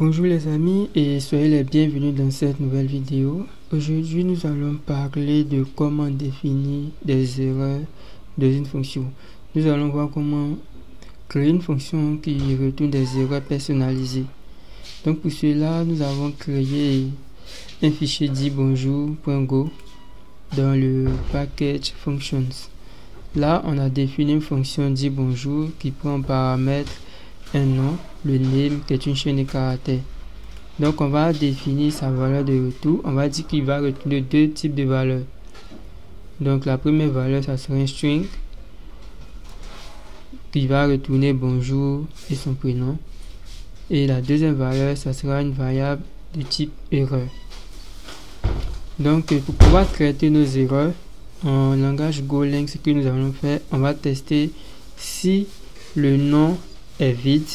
Bonjour les amis et soyez les bienvenus dans cette nouvelle vidéo. Aujourd'hui nous allons parler de comment définir des erreurs dans une fonction. Nous allons voir comment créer une fonction qui retourne des erreurs personnalisées. Donc pour cela nous avons créé un fichier dit bonjour.go dans le package functions. Là on a défini une fonction dit bonjour qui prend en paramètre un nom, le name qui est une chaîne de caractères. Donc on va définir sa valeur de retour. On va dire qu'il va retourner deux types de valeurs. Donc la première valeur, ça sera un string qui va retourner bonjour et son prénom. Et la deuxième valeur, ça sera une variable de type erreur. Donc pour pouvoir traiter nos erreurs en langage Golang, ce que nous allons faire, on va tester si le nom est vide,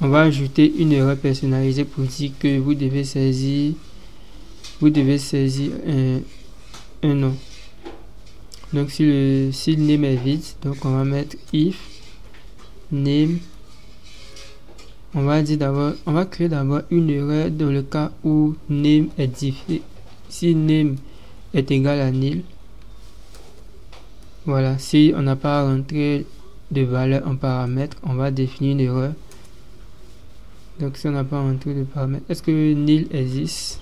on va ajouter une erreur personnalisée pour dire que vous devez saisir, vous devez saisir un, nom. Donc si le, si le name est vide, donc on va mettre if name. On va dire d'abord, on va créer d'abord une erreur dans le cas où name est différent. Si name est égal à nil, voilà, si on n'a pas rentré de valeur en paramètre, on va définir une erreur. Donc si on n'a pas entré de paramètre, est-ce que nil existe?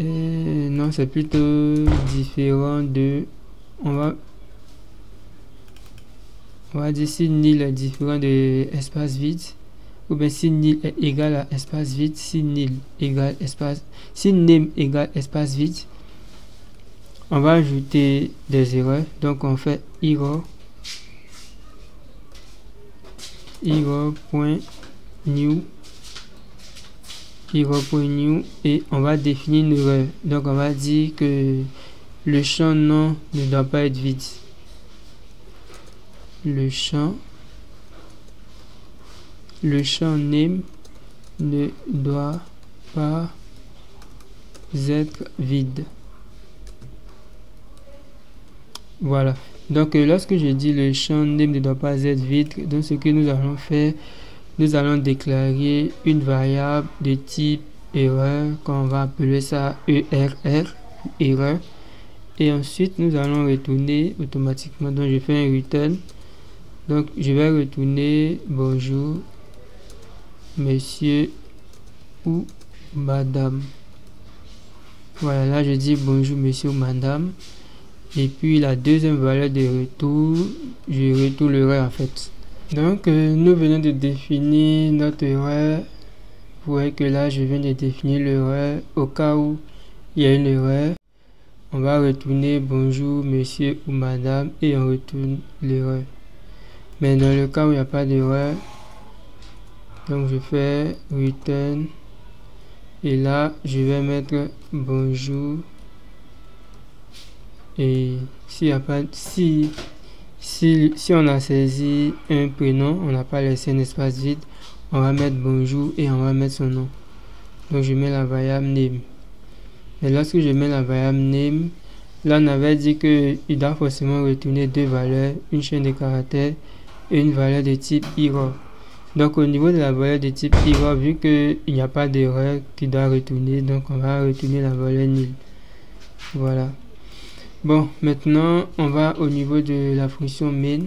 Euh, Non, c'est plutôt différent de... On va, on va dire si nil est différent de espace vide ou bien si nil est égal à espace vide, si nil égale espace, si name égale espace vide, on va ajouter des erreurs. Donc on fait error error.new error.new et on va définir une erreur. Donc on va dire que le champ nom ne doit pas être vide. Le champ le champ name ne doit pas être vide Voilà. Donc, euh, lorsque je dis le champ name ne doit pas être vide, donc ce que nous allons faire, nous allons déclarer une variable de type erreur, qu'on va appeler ça ERR, erreur. Et ensuite, nous allons retourner automatiquement. Donc, je fais un return. Donc, je vais retourner bonjour, monsieur ou madame. Voilà, là, je dis bonjour, monsieur ou madame. Et puis la deuxième valeur de retour, je retournerai en fait. Donc euh, nous venons de définir notre erreur. Vous voyez que là je viens de définir l'erreur. Au cas où il y a une erreur, on va retourner bonjour monsieur ou madame et on retourne l'erreur. Mais dans le cas où il n'y a pas d'erreur, donc je fais return et là je vais mettre bonjour et a pas, si, si, on a saisi un prénom, on n'a pas laissé un espace vide, on va mettre bonjour et on va mettre son nom. Donc je mets la variable name. Et lorsque je mets la variable name, là on avait dit qu'il doit forcément retourner deux valeurs, une chaîne de caractères et une valeur de type error. Donc au niveau de la valeur de type error, vu qu'il n'y a pas d'erreur qui doit retourner, donc on va retourner la valeur nil. Voilà. Bon, maintenant, on va au niveau de la fonction main.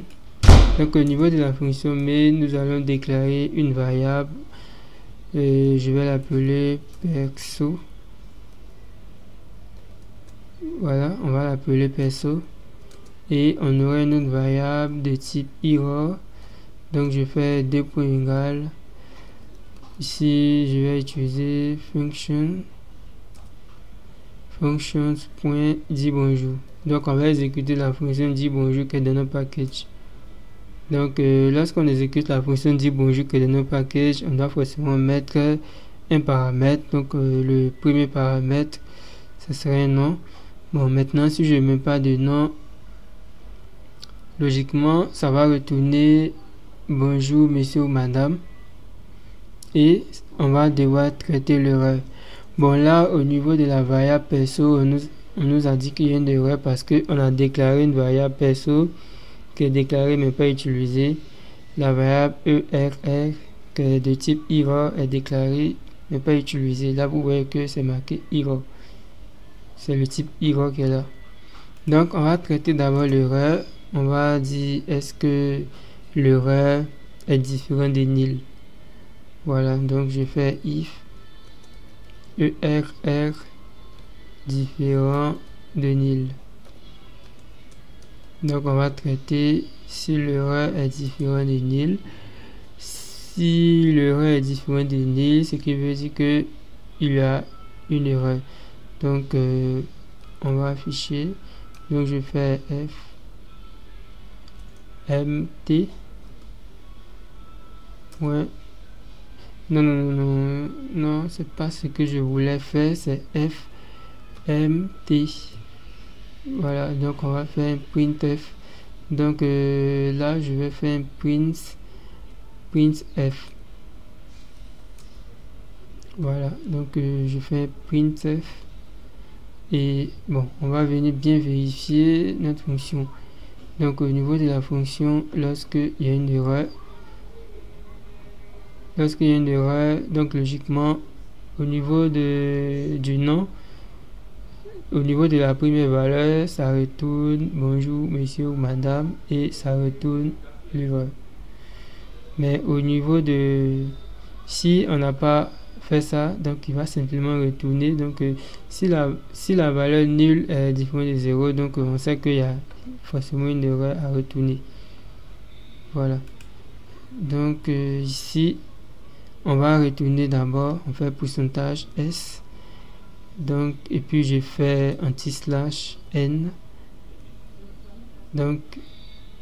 Donc, au niveau de la fonction main, nous allons déclarer une variable. Et je vais l'appeler perso. Voilà, on va l'appeler perso. Et on aura une autre variable de type error. Donc, je fais deux points égales. Ici, je vais utiliser function Donc on va exécuter la fonction dit bonjour qui est dans notre package. Donc euh, lorsqu'on exécute la fonction dit bonjour qui est dans notre package, on doit forcément mettre un paramètre. Donc euh, le premier paramètre, ce serait un nom. Bon maintenant si je ne mets pas de nom, logiquement ça va retourner bonjour monsieur ou madame. Et on va devoir traiter l'erreur. Bon, là, au niveau de la variable perso, on nous, a dit qu'il y a une erreur parce qu'on a déclaré une variable perso qui est déclarée mais pas utilisée. La variable ERR que de type error est déclaré mais pas utilisé. Là, vous voyez que c'est marqué error. C'est le type error qui est là. Donc, on va traiter d'abord l'erreur. On va dire est-ce que l'erreur est différent de nil? Voilà, donc je fais if ERR différent de nil. Donc on va traiter si l'erreur est différent de nil. Si l'erreur est différent de nil, ce qui veut dire que il y a une erreur. Donc euh, on va afficher. Donc je fais F MT. Ouais. Non, non, non, non, c'est pas ce que je voulais faire, c'est F M T. Voilà, donc on va faire un printf. Donc euh, là, je vais faire un print, printf. Voilà, donc euh, je fais printf. Et bon, on va venir bien vérifier notre fonction. Donc au niveau de la fonction, lorsque il y a une erreur, lorsqu'il y a une erreur, donc logiquement, au niveau de, du nom, au niveau de la première valeur, ça retourne bonjour monsieur ou madame et ça retourne l'erreur. Mais au niveau de si on n'a pas fait ça, donc il va simplement retourner. Donc euh, si, la, si la valeur nulle est différente de 0, donc on sait qu'il y a forcément une erreur à retourner. Voilà. Donc euh, ici, on va retourner d'abord, on fait pourcentage S. Donc, et puis je fais anti-slash N. Donc,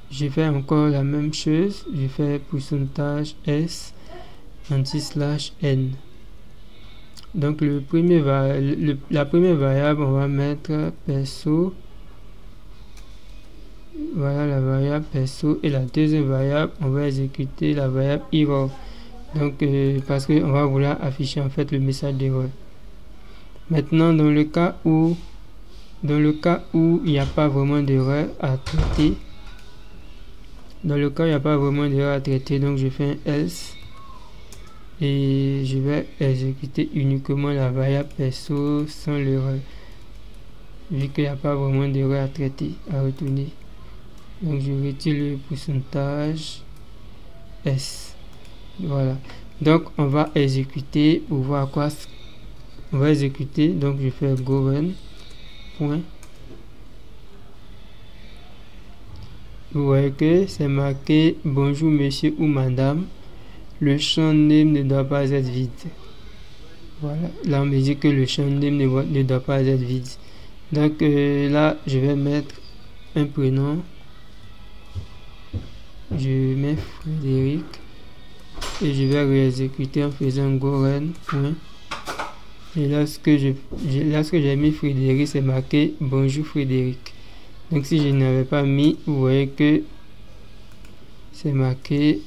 je fais encore la même chose. Je fais pourcentage S anti-slash N. Donc, le premier la première variable, on va mettre perso. Voilà la variable perso. Et la deuxième variable, on va exécuter la variable error. Donc, euh, parce qu'on va vouloir afficher en fait le message d'erreur. Maintenant, dans le cas où, dans le cas où il n'y a pas vraiment d'erreur à traiter, dans le cas où il n'y a pas vraiment d'erreur à traiter, donc je fais un else et je vais exécuter uniquement la variable perso sans l'erreur vu qu'il n'y a pas vraiment d'erreur à traiter, à retourner. Donc je retire le pourcentage S. Voilà. Donc on va exécuter pour voir quoi on va exécuter. Donc je fais go run. Point. Vous voyez que c'est marqué bonjour monsieur ou madame. Le champ name ne doit pas être vide. Voilà. Là on me dit que le champ name ne, doit pas être vide. Donc euh, là je vais mettre un prénom. Je mets Frédéric et je vais réexécuter en faisant go run. Et lorsque je, lorsque j'ai mis Frédéric, c'est marqué bonjour Frédéric. Donc si je n'avais pas mis, vous voyez que c'est marqué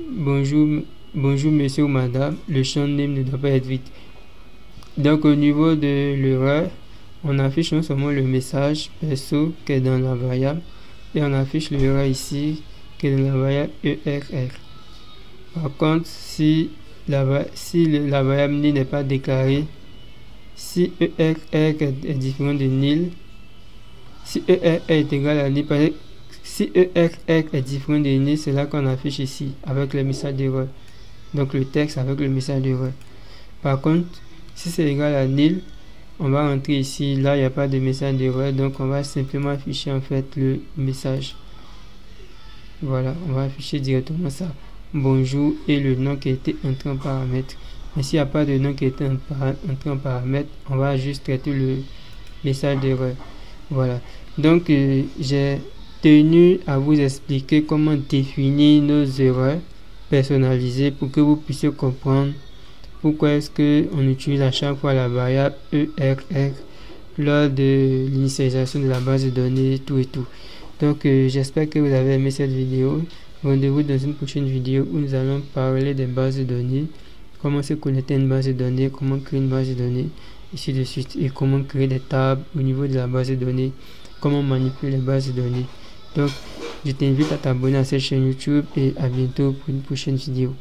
bonjour, bonjour monsieur ou madame. Le champ name ne doit pas être vide. Donc au niveau de l'erreur, on affiche non seulement le message perso qui est dans la variable et on affiche l'erreur ici dans la variable ERR. Par contre, si la, si la variable nil n'est pas déclarée, si ERR est différent de nil, si ERR est égal à nil, si ERR est différent de nil, c'est là qu'on affiche ici avec le message d'erreur. Donc le texte avec le message d'erreur. Par contre, si c'est égal à nil, on va rentrer ici, là il n'y a pas de message d'erreur, donc on va simplement afficher en fait le message. Voilà, on va afficher directement ça bonjour et le nom qui était entré en paramètre. Mais s'il n'y a pas de nom qui était entré en paramètre, on va juste traiter le message d'erreur. Voilà. Donc, euh, j'ai tenu à vous expliquer comment définir nos erreurs personnalisées pour que vous puissiez comprendre pourquoi est-ce que on utilise à chaque fois la variable ERR lors de l'initialisation de la base de données, tout et tout. Donc, euh, j'espère que vous avez aimé cette vidéo. Rendez-vous dans une prochaine vidéo où nous allons parler des bases de données, comment se connecter à une base de données, comment créer une base de données, ici de suite, et comment créer des tables au niveau de la base de données, comment manipuler les bases de données. Donc, je t'invite à t'abonner à cette chaîne YouTube et à bientôt pour une prochaine vidéo.